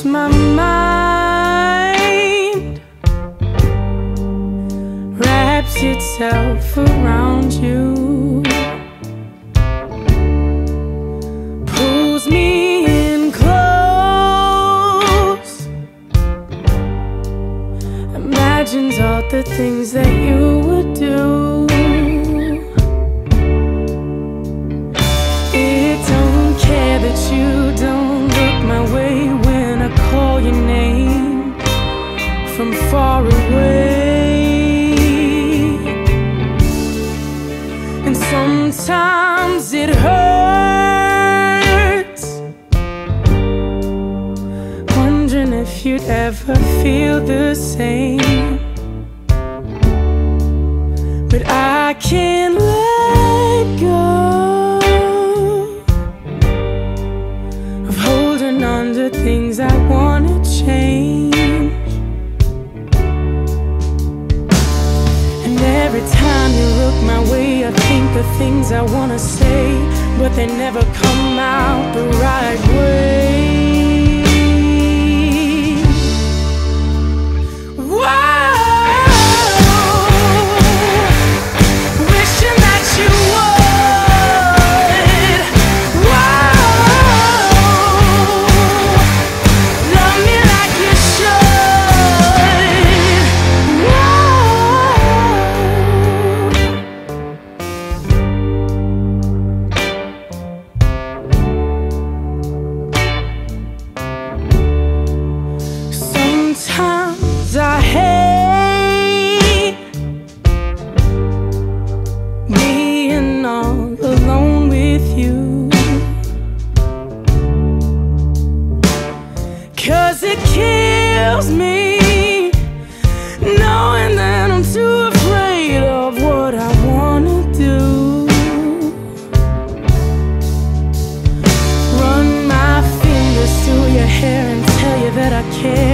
lost my mind wraps itself around you. Pulls me in close. Imagines all the things that you would do. Wondering if you'd ever feel the same. But I can't let go of holding on to things I wanna change. And every time you look my way, I think of things I wanna say, but they never come out the right way. I can.